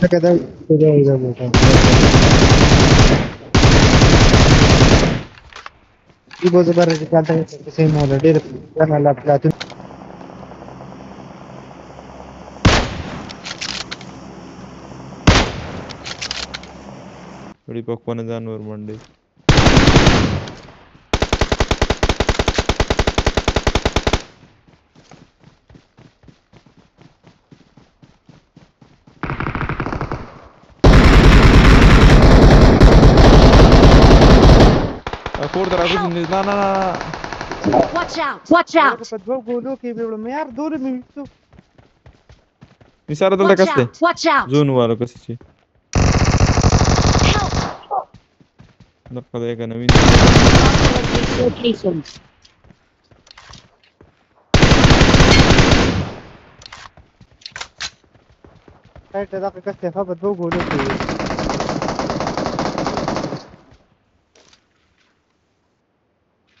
कितना कदम इधर इधर मोटा ಈ ಬೋಸ್ ಬರೋದು ಕಾಂತ ಸೇಮ್ ಆಲ್ರೆಡಿ ನಲ್ಲ ಪ್ಲಾತು बड़ी पकवान जानवर मंडी فوردر عاوز لا لا لا واتش اوت واتش اوت لوكي بيقولوا ما يعرف دول من يوسف يسار ده كاستي واتش اوت زون والو كاستي نبقى دقيقة أنا وين هاي تدقق كاستي فابت فوق ولوكي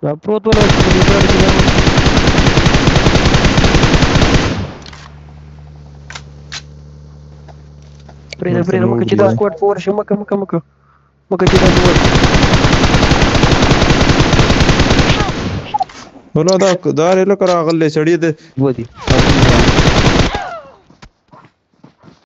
La proto la Prinde, prinde, mă că ce dau cu ori și mă că, mă că, mă că. Mă că ce dau cu ori. نو دا دا لکه راغلې سړی دې ودی